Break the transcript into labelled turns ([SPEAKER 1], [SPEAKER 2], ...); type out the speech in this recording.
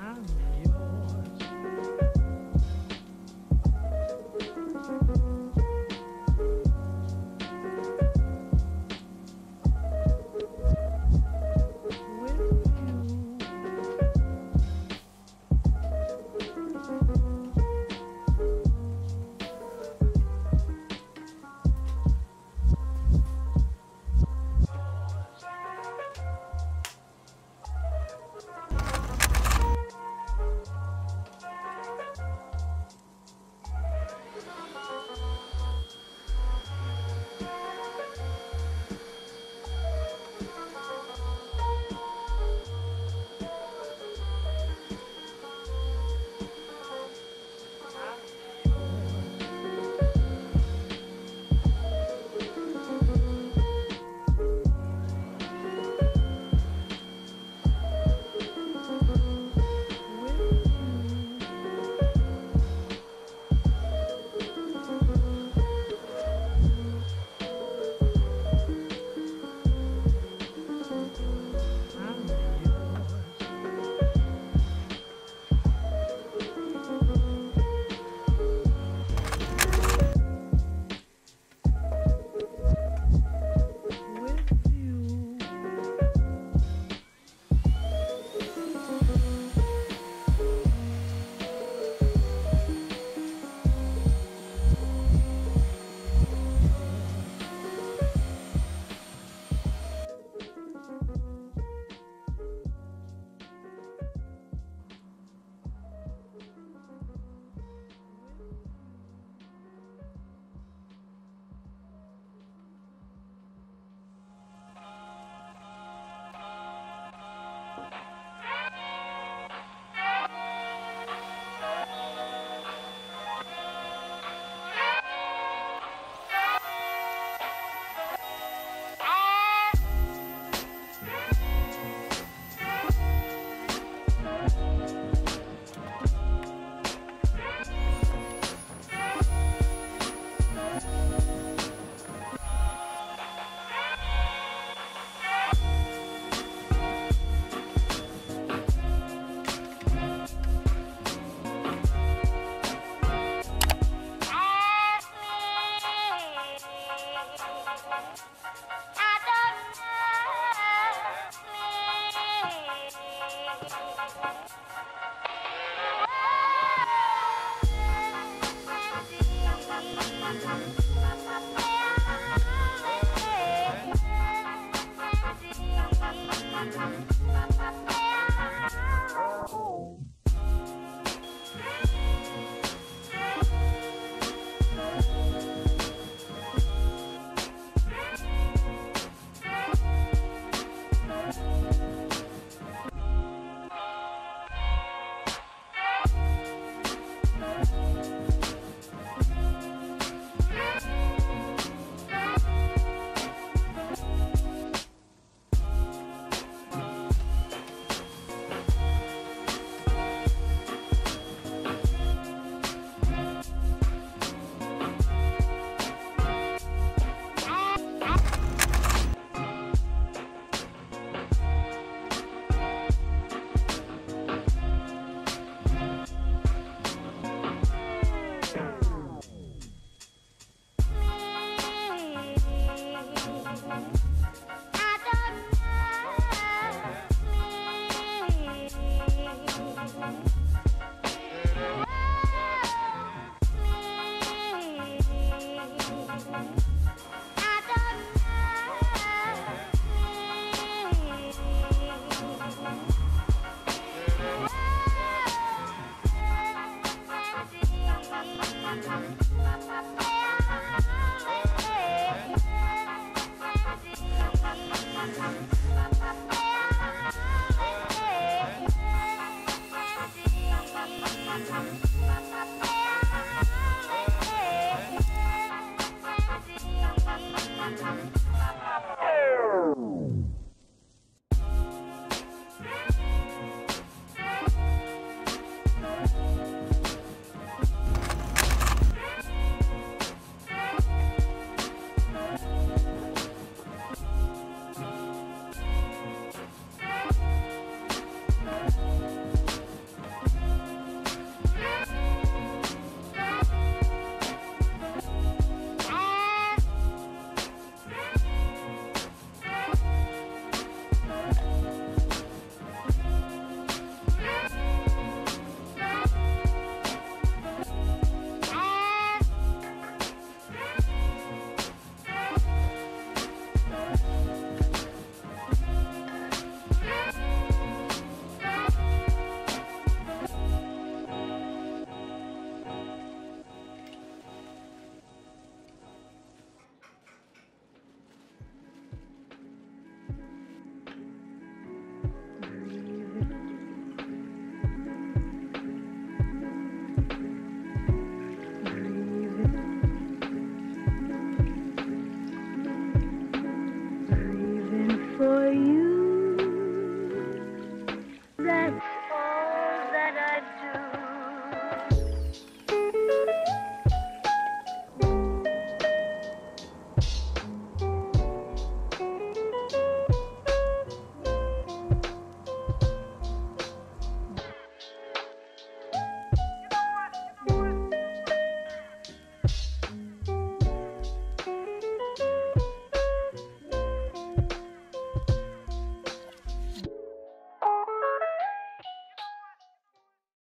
[SPEAKER 1] I'm yours.